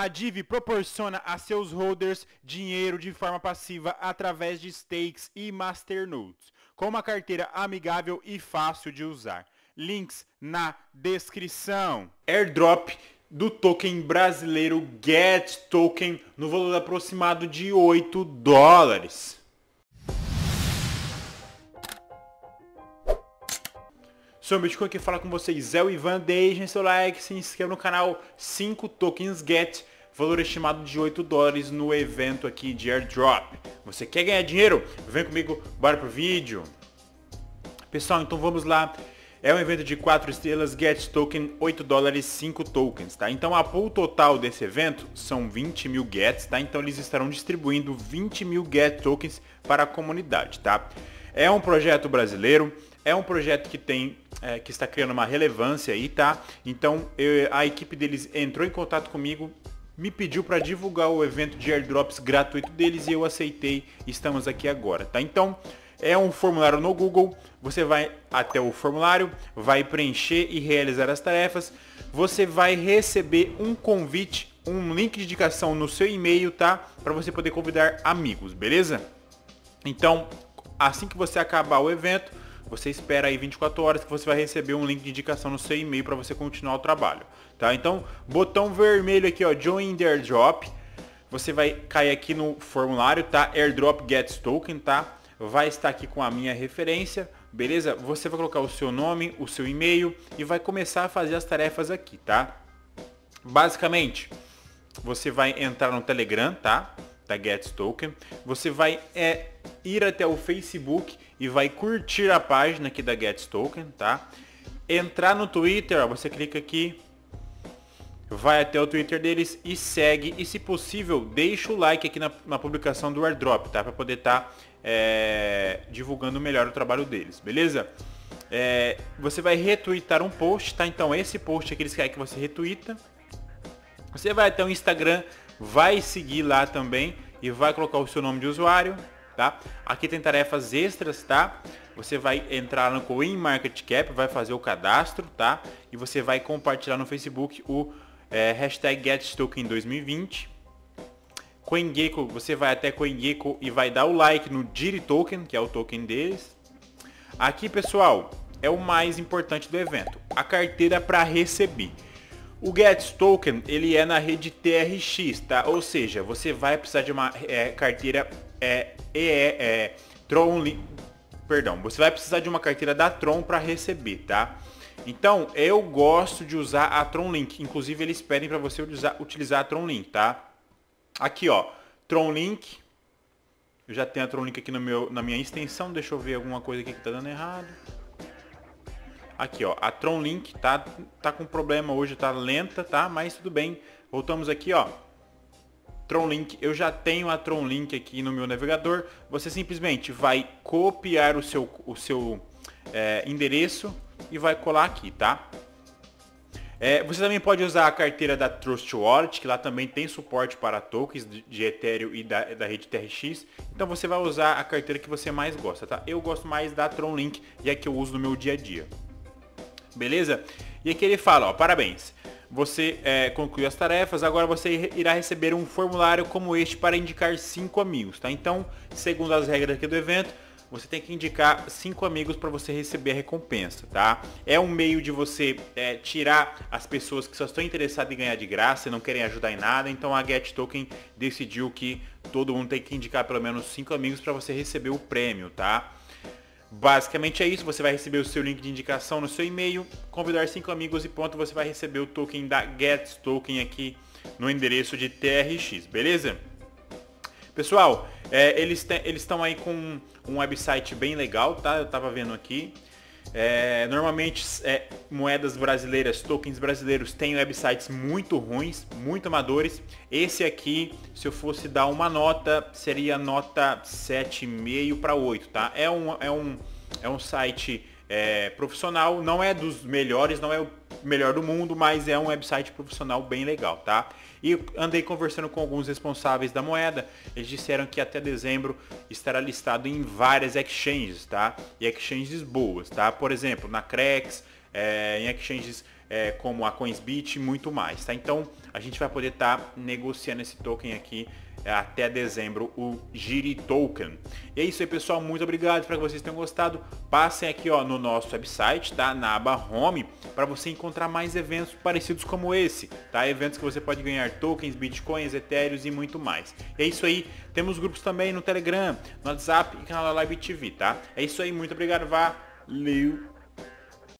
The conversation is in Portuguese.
A Div proporciona a seus holders dinheiro de forma passiva através de stakes e masternodes, com uma carteira amigável e fácil de usar. Links na descrição. Airdrop do token brasileiro Get Token no valor aproximado de 8 dólares. Sou o Bitcoin que fala com vocês, é o Ivan, deixem seu like, se inscreva no canal 5 Tokens Get, valor estimado de 8 dólares no evento aqui de airdrop. Você quer ganhar dinheiro? Vem comigo, bora pro vídeo. Pessoal, então vamos lá. É um evento de 4 estrelas, Get Token, 8 dólares, 5 tokens, tá? Então a pool total desse evento são 20 mil Gets, tá? Então eles estarão distribuindo 20 mil Get Tokens para a comunidade, tá? É um projeto brasileiro, é um projeto que tem, é, que está criando uma relevância aí, tá? Então eu, a equipe deles entrou em contato comigo, me pediu para divulgar o evento de airdrops gratuito deles e eu aceitei. Estamos aqui agora, tá? Então é um formulário no Google. Você vai até o formulário, vai preencher e realizar as tarefas. Você vai receber um convite, um link de indicação no seu e-mail, tá? Para você poder convidar amigos, beleza? Então, assim que você acabar o evento, você espera aí 24 horas que você vai receber um link de indicação no seu e-mail para você continuar o trabalho, tá? Então, botão vermelho aqui, ó, Join the Airdrop. Você vai cair aqui no formulário, tá? Airdrop Gets Token, tá? Vai estar aqui com a minha referência, beleza? Você vai colocar o seu nome, o seu e-mail e vai começar a fazer as tarefas aqui, tá? Basicamente, você vai entrar no Telegram, tá? Da Gets Token. Você vai é, ir até o Facebook e vai curtir a página aqui da Get Token, tá? Entrar no Twitter, ó, você clica aqui, vai até o Twitter deles e segue. E se possível, deixa o like aqui na, na publicação do airdrop, tá? Para poder estar tá, é, divulgando melhor o trabalho deles, beleza? É, você vai retweetar um post, tá? Então esse post aqui eles querem que você retweeta. Você vai até o Instagram, vai seguir lá também e vai colocar o seu nome de usuário, tá? Aqui tem tarefas extras, tá? Você vai entrar no CoinMarketCap, vai fazer o cadastro, tá? E você vai compartilhar no Facebook o é, hashtag GetToken2020. CoinGecko, você vai até CoinGecko e vai dar o like no Diri Token, que é o token deles. Aqui, pessoal, é o mais importante do evento, a carteira para receber. O Get Token, ele é na rede TRX, tá? Ou seja, você vai precisar de uma é, carteira é, é, Tron, perdão, você vai precisar de uma carteira da Tron para receber, tá? Então, eu gosto de usar a Tron Link. Inclusive, eles pedem para você utilizar, utilizar a Tron Link, tá? Aqui, ó, Tron Link. Eu já tenho a Tron Link aqui no meu, na minha extensão. Deixa eu ver alguma coisa aqui que tá dando errado. Aqui, ó, a Tron Link tá, tá com problema hoje, tá lenta, tá? Mas tudo bem. Voltamos aqui, ó. TronLink, eu já tenho a TronLink aqui no meu navegador. Você simplesmente vai copiar o seu, o seu é, endereço e vai colar aqui, tá? É, você também pode usar a carteira da Trust Wallet, que lá também tem suporte para tokens de, Ethereum e da, da rede TRX. Então você vai usar a carteira que você mais gosta, tá? Eu gosto mais da TronLink e é que eu uso no meu dia a dia. Beleza? E aqui ele fala, ó, parabéns você é, concluiu as tarefas, agora você irá receber um formulário como este para indicar cinco amigos, tá? Então, segundo as regras aqui do evento, você tem que indicar cinco amigos para você receber a recompensa, tá? É um meio de você é, tirar as pessoas que só estão interessadas em ganhar de graça e não querem ajudar em nada. Então a Get Token decidiu que todo mundo tem que indicar pelo menos cinco amigos para você receber o prêmio, tá? Basicamente é isso, você vai receber o seu link de indicação no seu e-mail, convidar cinco amigos e ponto, você vai receber o token da Get Token aqui no endereço de TRX, beleza? Pessoal, é, eles estão aí com um website bem legal, tá? Eu tava vendo aqui. É, normalmente é, moedas brasileiras, tokens brasileiros têm websites muito ruins, muito amadores. Esse aqui, se eu fosse dar uma nota, seria nota 7,5 para 8, tá? É um, é um, é um site é, profissional, não é dos melhores, não é o melhor do mundo, mas é um website profissional bem legal, tá? E andei conversando com alguns responsáveis da moeda, eles disseram que até dezembro estará listado em várias exchanges, tá? E exchanges boas, tá? Por exemplo, na Crex, é, em exchanges é, como a Coinsbit e muito mais, tá? Então a gente vai poder estar tá negociando esse token aqui é, até dezembro, o Giri Token. E é isso aí, pessoal. Muito obrigado. Espero que vocês tenham gostado. Passem aqui ó, no nosso website, tá? na aba Home, para você encontrar mais eventos parecidos como esse. Tá? Eventos que você pode ganhar tokens, bitcoins, etéreos e muito mais. E é isso aí. Temos grupos também no Telegram, no WhatsApp e canal da Live TV, tá? É isso aí. Muito obrigado. Valeu!